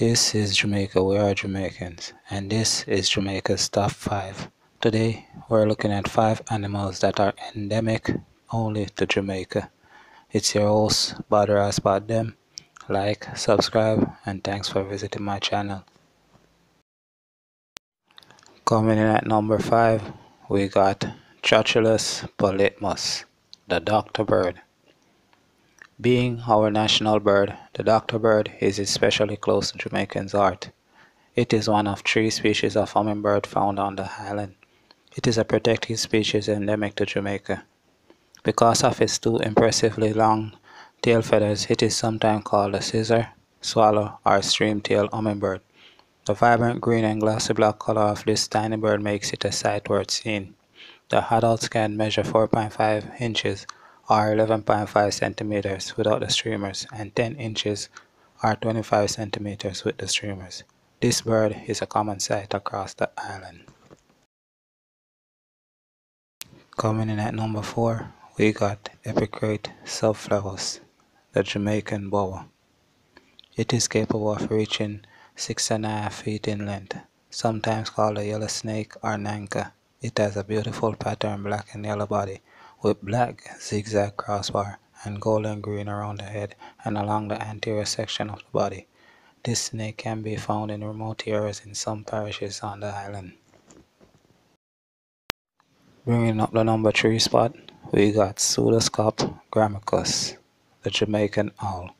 This is Jamaica, we are Jamaicans, and this is Jamaica's Top 5. Today, we're looking at 5 animals that are endemic only to Jamaica. It's your host, Badra About Them. Like, subscribe, and thanks for visiting my channel. Coming in at number 5, we got Trochilus polytmus, the doctor bird. Being our national bird, the doctor bird is especially close to Jamaicans' heart. It is one of three species of hummingbird found on the island. It is a protected species endemic to Jamaica. Because of its two impressively long tail feathers, it is sometimes called a scissor, swallow, or stream-tailed hummingbird. The vibrant green and glossy black color of this tiny bird makes it a sight worth seeing. The adults can measure 4.5 inches are 11.5 centimeters without the streamers and 10 inches or 25 centimeters with the streamers. This bird is a common sight across the island. Coming in at number 4, we got Epicrate subflavus, the Jamaican boa. It is capable of reaching 6.5 feet in length, sometimes called a yellow snake or nanka. It has a beautiful pattern black and yellow body with black zigzag crossbar and golden green around the head and along the anterior section of the body. This snake can be found in remote areas in some parishes on the island. Bringing up the number 3 spot, we got Pseudoscops grammicus, the Jamaican owl.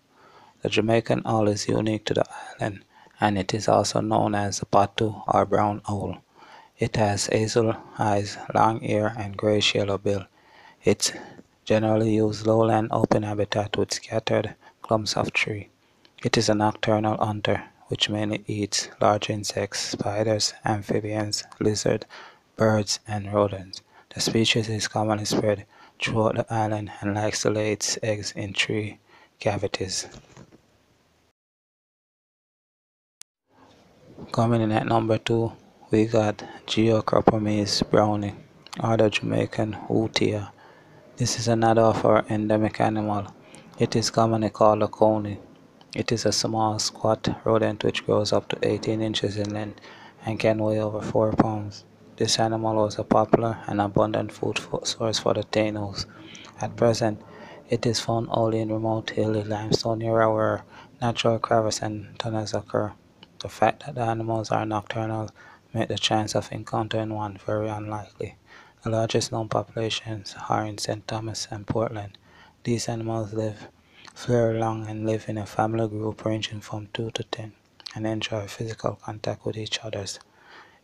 The Jamaican owl is unique to the island and it is also known as the patu or brown owl. It has hazel eyes, long ear, and grayish-yellow bill. It generally uses lowland open habitat with scattered clumps of trees. It is a nocturnal hunter, which mainly eats large insects, spiders, amphibians, lizards, birds, and rodents. The species is commonly spread throughout the island and likes to lay its eggs in tree cavities. Coming in at number two, we got Geocapromys brownii, or the Jamaican hutia. This is another of our endemic animal. It is commonly called a coney. It is a small, squat rodent which grows up to 18 inches in length and can weigh over 4 pounds. This animal was a popular and abundant food source for the Tainos. At present, it is found only in remote hilly limestone area where natural crevices and tunnels occur. The fact that the animals are nocturnal makes the chance of encountering one very unlikely. The largest known populations are in St. Thomas and Portland. These animals live very long and live in a family group ranging from 2 to 10 and enjoy physical contact with each other.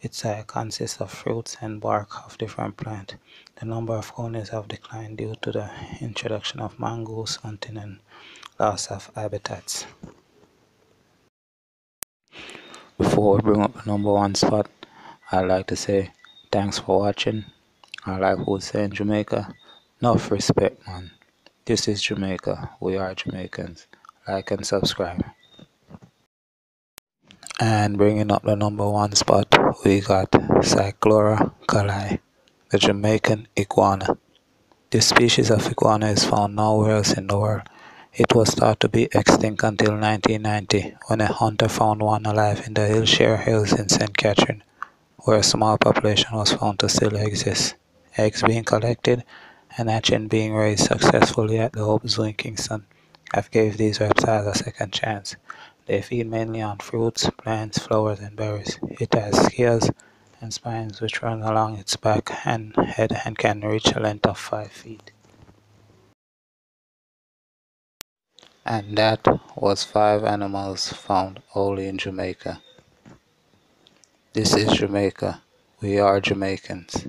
Its diet consists of fruits and bark of different plants. The number of conies have declined due to the introduction of mongoose hunting and loss of habitats. Before we bring up the number one spot, I'd like to say thanks for watching I like who say in Jamaica, enough respect, man. This is Jamaica. We are Jamaicans. Like and subscribe. And bringing up the number one spot, we got Cyclura collei, the Jamaican iguana. This species of iguana is found nowhere else in the world. It was thought to be extinct until 1990 when a hunter found one alive in the Hellshire Hills in St. Catherine, where a small population was found to still exist eggs being collected, and hatching being raised successfully at the Hope Zoo in Kingston I've gave these reptiles a second chance. They feed mainly on fruits, plants, flowers, and berries. It has scales and spines which run along its back and head and can reach a length of 5 feet. And that was 5 animals found only in Jamaica. This is Jamaica. We are Jamaicans.